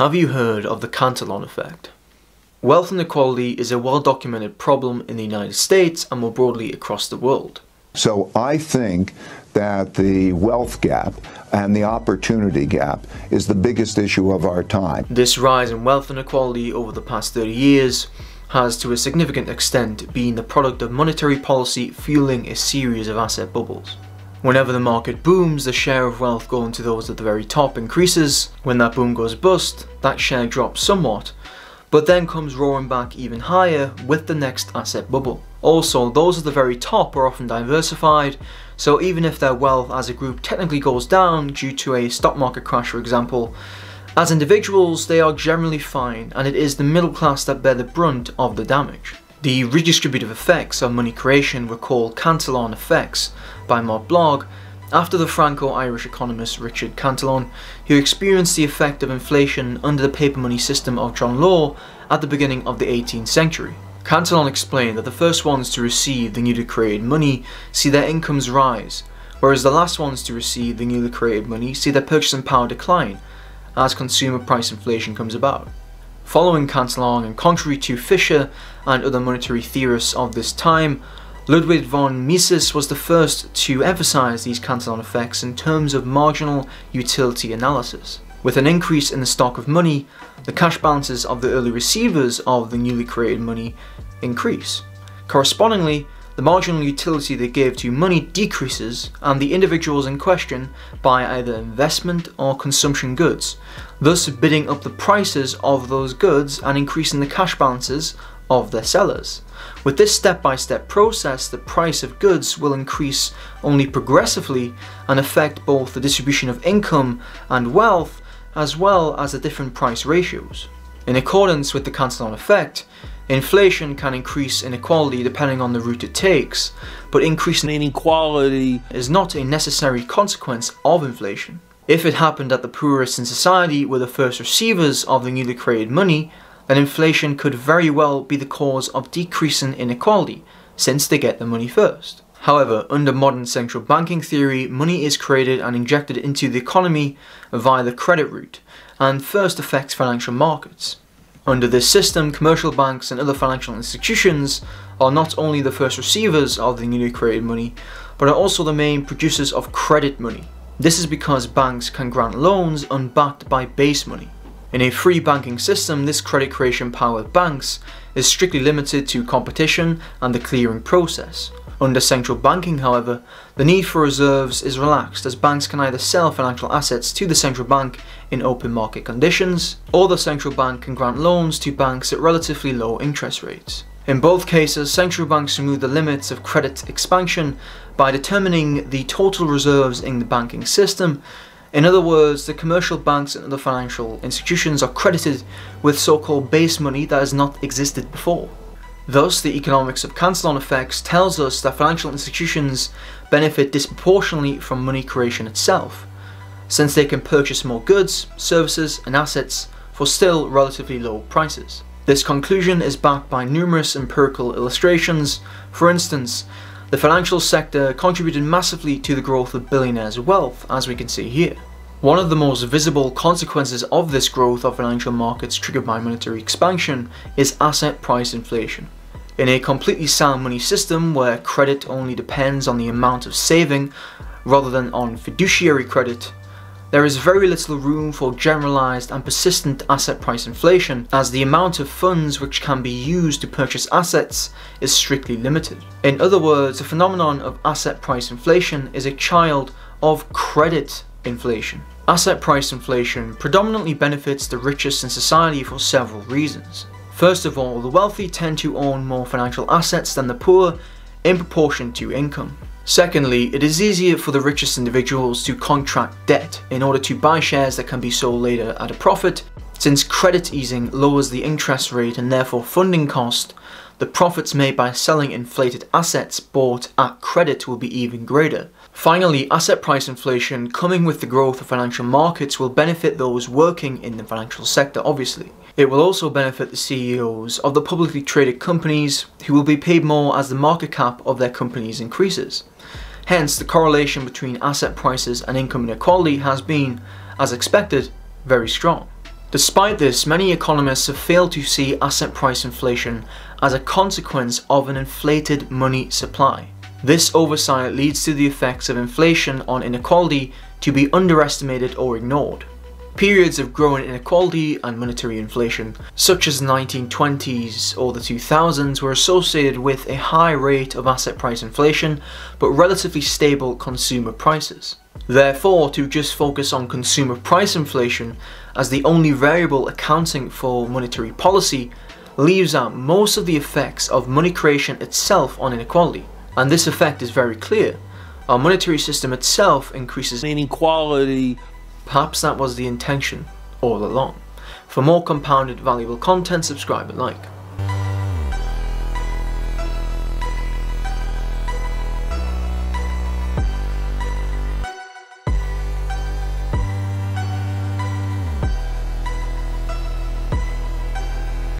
Have you heard of the Cantillon effect? Wealth inequality is a well documented problem in the United States and more broadly across the world. So I think that the wealth gap and the opportunity gap is the biggest issue of our time. This rise in wealth inequality over the past 30 years has to a significant extent been the product of monetary policy fueling a series of asset bubbles. Whenever the market booms, the share of wealth going to those at the very top increases. When that boom goes bust, that share drops somewhat, but then comes roaring back even higher with the next asset bubble. Also, those at the very top are often diversified, so even if their wealth as a group technically goes down due to a stock market crash for example, as individuals they are generally fine and it is the middle class that bear the brunt of the damage. The redistributive effects of money creation were called Cantillon effects by Mark Blaug after the Franco-Irish economist Richard Cantillon, who experienced the effect of inflation under the paper money system of John Law at the beginning of the 18th century. Cantillon explained that the first ones to receive the newly created money see their incomes rise, whereas the last ones to receive the newly created money see their purchasing power decline as consumer price inflation comes about. Following Cantillon and contrary to Fisher and other monetary theorists of this time, Ludwig von Mises was the first to emphasize these Cantillon effects in terms of marginal utility analysis. With an increase in the stock of money, the cash balances of the early receivers of the newly created money increase. Correspondingly, the marginal utility they give to money decreases and the individuals in question buy either investment or consumption goods, thus bidding up the prices of those goods and increasing the cash balances of their sellers. With this step-by-step -step process, the price of goods will increase only progressively and affect both the distribution of income and wealth as well as the different price ratios. In accordance with the Cantillon effect, inflation can increase inequality depending on the route it takes, but increasing inequality is not a necessary consequence of inflation. If it happened that the poorest in society were the first receivers of the newly created money, then inflation could very well be the cause of decreasing inequality, since they get the money first. However, under modern central banking theory, money is created and injected into the economy via the credit route, and first affects financial markets. Under this system, commercial banks and other financial institutions are not only the first receivers of the newly created money, but are also the main producers of credit money. This is because banks can grant loans unbacked by base money. In a free banking system, this credit creation power of banks is strictly limited to competition and the clearing process. Under central banking, however, the need for reserves is relaxed as banks can either sell financial assets to the central bank in open market conditions, or the central bank can grant loans to banks at relatively low interest rates. In both cases, central banks remove the limits of credit expansion by determining the total reserves in the banking system in other words, the commercial banks and other financial institutions are credited with so-called base money that has not existed before. Thus, the economics of Cantillon effects tells us that financial institutions benefit disproportionately from money creation itself, since they can purchase more goods, services and assets for still relatively low prices. This conclusion is backed by numerous empirical illustrations. For instance, the financial sector contributed massively to the growth of billionaires' wealth, as we can see here. One of the most visible consequences of this growth of financial markets triggered by monetary expansion is asset price inflation. In a completely sound money system where credit only depends on the amount of saving rather than on fiduciary credit, there is very little room for generalized and persistent asset price inflation as the amount of funds which can be used to purchase assets is strictly limited. In other words, the phenomenon of asset price inflation is a child of credit inflation. Asset price inflation predominantly benefits the richest in society for several reasons. First of all, the wealthy tend to own more financial assets than the poor in proportion to income. Secondly, it is easier for the richest individuals to contract debt in order to buy shares that can be sold later at a profit. Since credit easing lowers the interest rate and therefore funding cost, the profits made by selling inflated assets bought at credit will be even greater. Finally, asset price inflation coming with the growth of financial markets will benefit those working in the financial sector obviously. It will also benefit the CEOs of the publicly traded companies who will be paid more as the market cap of their companies increases. Hence, the correlation between asset prices and income inequality has been, as expected, very strong. Despite this, many economists have failed to see asset price inflation as a consequence of an inflated money supply. This oversight leads to the effects of inflation on inequality to be underestimated or ignored. Periods of growing inequality and monetary inflation, such as the 1920s or the 2000s, were associated with a high rate of asset price inflation but relatively stable consumer prices. Therefore, to just focus on consumer price inflation as the only variable accounting for monetary policy leaves out most of the effects of money creation itself on inequality. And this effect is very clear. Our monetary system itself increases inequality Perhaps that was the intention all along. For more compounded valuable content, subscribe and like.